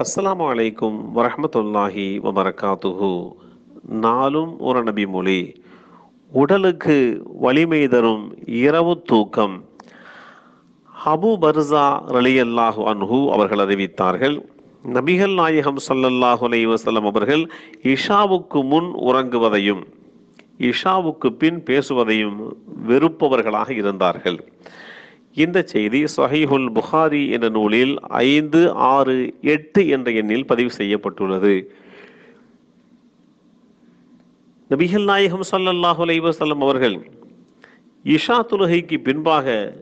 அஸ்ஸலாமு அலைக்கும் வரமத்துல்லாஹி வபரகாத்துஹு. நாளும் ஒரு நபி மொழி. உடலுக்கு வலிமை தரும் இரவு தூக்கம். அபு பர்சா ரலியல்லாஹு அன்ஹு அவர்கள் அறிவித்தார்கள் நபிகள் நாயகம் சல்லல்லாஹு அலைஹி வஸல்லம் அவர்கள் இஷாவுக்கு முன் உறங்குவதையும் இஷாவுக்கு பின் பேசுவதையும் வெறுப்பவர்களாக இருந்தார்கள். இந்த செய்தி சஹீஹுல் புகாரி என்ற நூலில் ஐந்து ஆறு எட்டு என்ற எண்ணில் பதிவு செய்யப்பட்டுள்ளது. நபிகள் நாயகம் ஸல்லல்லாஹு அலைவசல்லம் அவர்கள் இஷா தொழுகைக்கு பின்பாக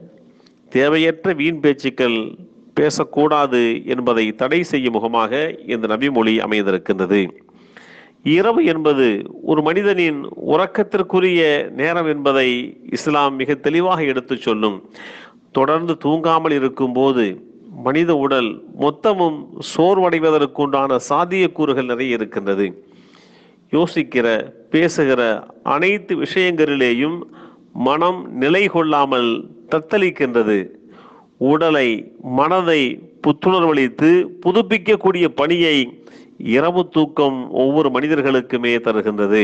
தேவையற்ற வீண் பேச்சுக்கள் பேசக்கூடாது என்பதை தடை செய்யும் முகமாக இந்த நபிமொழி அமைந்திருக்கின்றது. இரவு என்பது ஒரு மனிதனின் உறக்கத்திற்குரிய நேரம் என்பதை இஸ்லாம் மிக தெளிவாக எடுத்துச் சொல்லும். தொடர்ந்து தூங்காமல் இருக்கும்போது மனித உடல் மொத்தமும் சோர்வடைவதற்குண்டான சாத்தியக்கூறுகள் நிறைய இருக்கின்றது. யோசிக்கிற பேசுகிற அனைத்து விஷயங்களிலேயும் மனம் நிலை கொள்ளாமல் தத்தளிக்கின்றது. உடலை மனதை புத்துணர்வளித்து புதுப்பிக்கக்கூடிய பணியை இரவு தூக்கம் ஒவ்வொரு மனிதர்களுக்குமே தருகின்றது.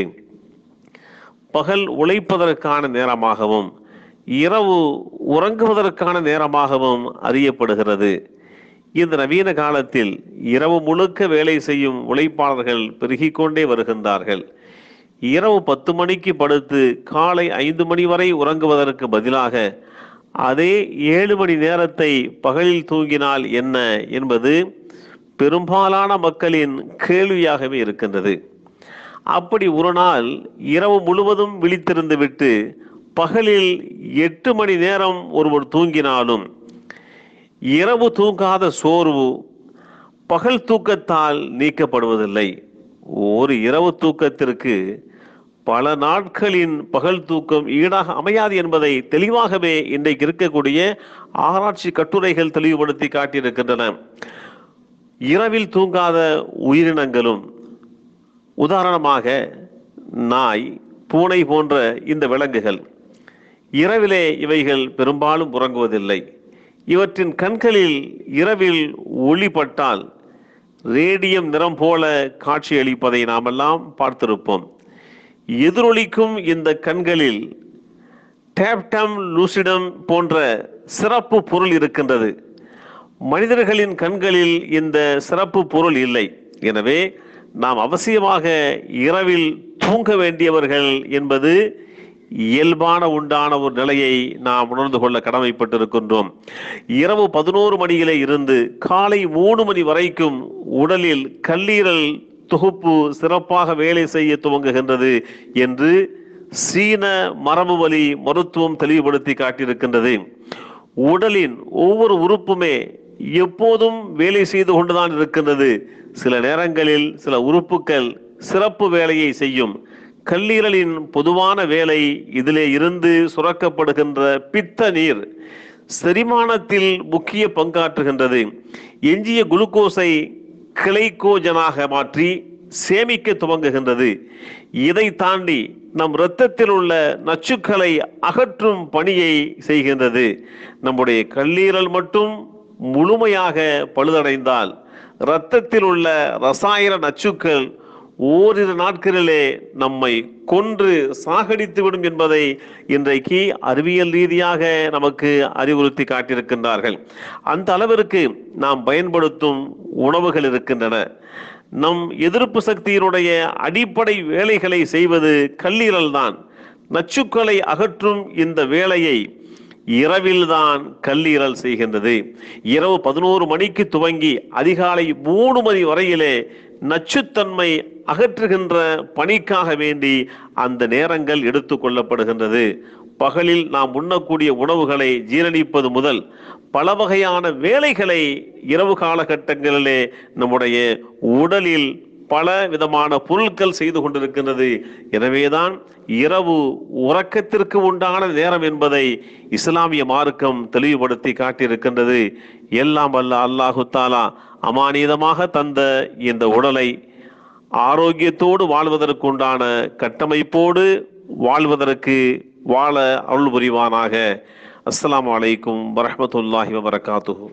பகல் உழைப்பதற்கான நேரமாகவும் இரவு உறங்குவதற்கான நேரமாகவும் அறியப்படுகிறது. இந்த நவீன காலத்தில் இரவு முழுக்க வேலை செய்யும் உழைப்பாளர்கள் பெருகிக் கொண்டே வருகின்றார்கள். இரவு பத்து மணிக்கு படுத்து காலை ஐந்து மணி வரை உறங்குவதற்கு பதிலாக அதே ஏழு மணி நேரத்தை பகலில் தூங்கினால் என்ன என்பது பெரும்பாலான மக்களின் கேள்வியாகவே இருக்கின்றது. அப்படி ஒரு நாள் இரவு முழுவதும் விழித்திருந்து விட்டு பகலில் எட்டு மணி நேரம் ஒருவர் தூங்கினாலும் இரவு தூங்காத சோர்வு பகல் தூக்கத்தால் நீக்கப்படுவதில்லை. ஒரு இரவு தூக்கத்திற்கு பல நாட்களின் பகல் தூக்கம் ஈடாக அமையாது என்பதை தெளிவாகவே இன்றைக்கு இருக்கக்கூடிய ஆராய்ச்சி கட்டுரைகள் தெளிவுபடுத்தி காட்டியிருக்கின்றன. இரவில் தூங்காத உயிரினங்களும் உதாரணமாக நாய் பூனை போன்ற இந்த விலங்குகள். இரவிலே இவைகள் பெரும்பாலும் உறங்குவதில்லை. இவற்றின் கண்களில் இரவில் ஒளிப்பட்டால் ரேடியம் நிறம் போல காட்சியளிப்பதை நாமெல்லாம் பார்த்திருப்போம். எதிரொலிக்கும் இந்த கண்களில் டேப்டம் லூசிடம் போன்ற சிறப்பு பொருள் இருக்கின்றது. மனிதர்களின் கண்களில் இந்த சிறப்பு பொருள் இல்லை. எனவே நாம் அவசியமாக இரவில் தூங்க வேண்டியவர்கள் என்பது இயல்பான உண்டான ஒரு நிலையை நாம் உணர்ந்து கொள்ள கடமைப்பட்டிருக்கின்றோம். இரவு பதினோரு மணியிலே இருந்து காலை மூணு மணி வரைக்கும் உடலில் கல்லீரல் தொகுப்பு சிறப்பாக வேலை செய்ய துவங்குகின்றது என்று சீன மரபு வழி மருத்துவம் தெளிவுபடுத்தி காட்டியிருக்கின்றது. உடலின் ஒவ்வொரு உறுப்புமே எப்போதும் வேலை செய்து கொண்டுதான் இருக்கின்றது. சில நேரங்களில் சில உறுப்புகள் சிறப்பு வேலையை செய்யும். கல்லீரலின் பொதுவான வேலை இதிலே இருந்து சுரக்கப்படுகின்ற பித்த நீர் செரிமானத்தில் முக்கிய பங்காற்றுகின்றது. எஞ்சிய குளுக்கோஸை கிளைகோஜனாக மாற்றி சேமிக்க துவங்குகின்றது. இதை தாண்டி நம் இரத்தத்தில் உள்ள நச்சுக்களை அகற்றும் பணியை செய்கின்றது. நம்முடைய கல்லீரல் மட்டும் முழுமையாக பழுதடைந்தால் இரத்தத்தில் உள்ள ரசாயன நச்சுக்கள் ஓரிரு நாட்களிலே நம்மை கொன்று சாகடித்துவிடும் என்பதை இன்றைக்கு அறிவியல் ரீதியாக நமக்கு அறிவுறுத்தி காட்டியிருக்கின்றார்கள். அந்த அளவிற்கு நாம் பயன்படுத்தும் உணவுகள் இருக்கின்றன. நம் எதிர்ப்பு சக்தியினுடைய அடிப்படை வேலைகளை செய்வது கல்லீரல் தான். நச்சுக்களை அகற்றும் இந்த வேலையை இரவில்தான் கல்லீரல் செய்கின்றது. இரவு பதினோரு மணிக்கு துவங்கி அதிகாலை மூணு மணி வரையிலே நச்சுத்தன்மை அகற்றுகின்ற பணிக்காக வேண்டி அந்த நேரங்கள் எடுத்துக்கொள்ளப்படுகின்றது பகலில் நாம் உண்ணக்கூடிய உணவுகளை ஜீரணிப்பது முதல் பல வகையான வேலைகளை இரவு காலகட்டங்களிலே நம்முடைய உடலில் பல விதமான பொருட்கள் செய்து கொண்டிருக்கின்றது. எனவேதான் இரவு உறக்கத்திற்கு உண்டான நேரம் என்பதை இஸ்லாமிய மார்க்கம் தெளிவுபடுத்தி காட்டியிருக்கின்றது. எல்லாம் வல்ல அல்லாஹு தாலா அமானிதமாக தந்த இந்த உடலை ஆரோக்கியத்தோடு வாழ்வதற்குண்டான கட்டமைப்போடு வாழ்வதற்கு வாழ அருள் புரிவானாக. அஸ்லாம் அலைக்கும் வரமத்துல்லாஹி வபரகாத்துஹு.